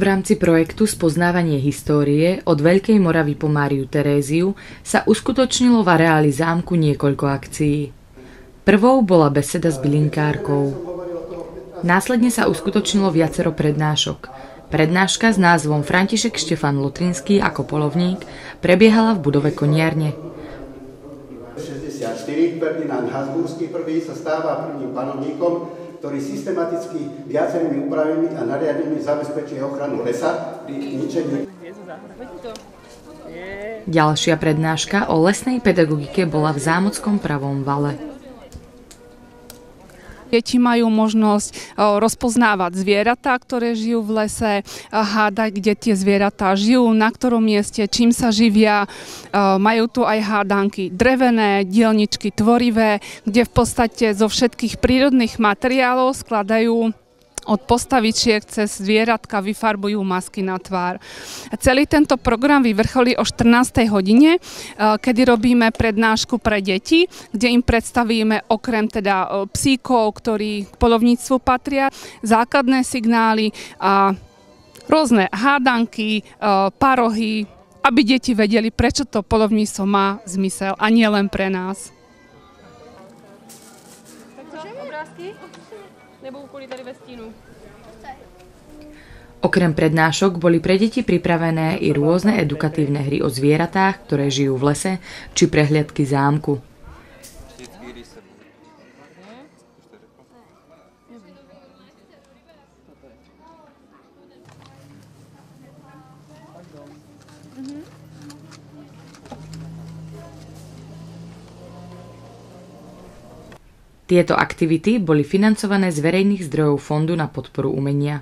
V rámci projektu Spoznávanie histórie od Veľkej Moravy po Máriu Teréziu sa uskutočnilo v areáli zámku niekoľko akcií. Prvou bola beseda s bylinkárkou. Následne sa uskutočnilo viacero prednášok. Prednáška s názvom František Štefan Lotrinský ako polovník prebiehala v budove koniarne. 64 Ferdinand Hasburský prvý sa stáva prvým panovníkom ktorý systematicky viacerými úpravami a nariadeniami zabezpečuje ochranu lesa pri ničení. Ďalšia prednáška o lesnej pedagogike bola v Zámockom pravom vale. Deti majú možnosť rozpoznávať zvieratá, ktoré žijú v lese, hádať, kde tie zvieratá žijú, na ktorom mieste, čím sa živia. Majú tu aj hádanky drevené, dielničky tvorivé, kde v podstate zo všetkých prírodných materiálov skladajú od postavičiek cez zvieratka vyfarbujú masky na tvár. Celý tento program vyvrcholí o 14. hodine, eh, kedy robíme prednášku pre deti, kde im predstavíme okrem teda eh, psíkov, ktorí k polovníctvu patria, základné signály a rôzne hádanky, eh, parohy, aby deti vedeli, prečo to polovníctvo má zmysel a nie len pre nás. obrázky? Nebo kvôli tady ve stínu? Okrem prednášok boli pre deti pripravené i rôzne edukatívne hry o zvieratách, ktoré žijú v lese, či prehliadky zámku. Tieto aktivity boli financované z verejných zdrojov Fondu na podporu umenia.